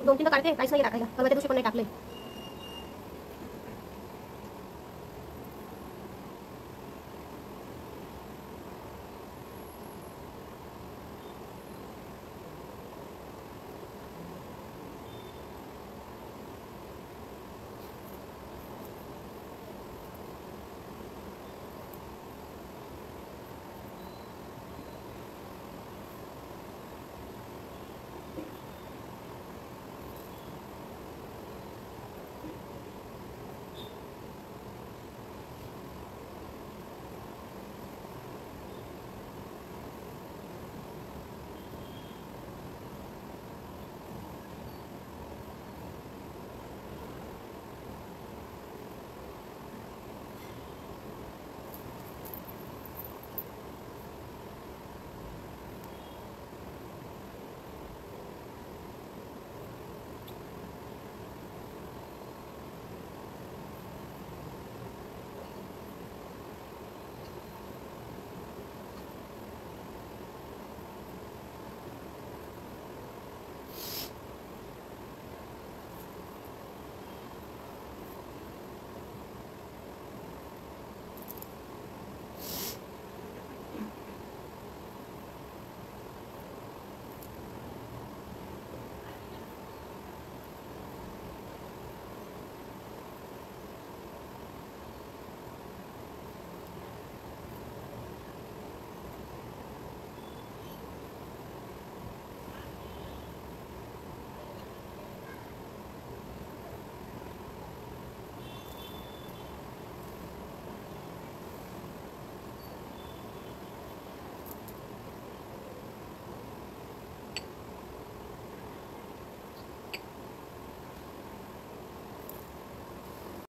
दोन तीन काढते काहीच नाही टाकायला तर ते पण नाही टाकले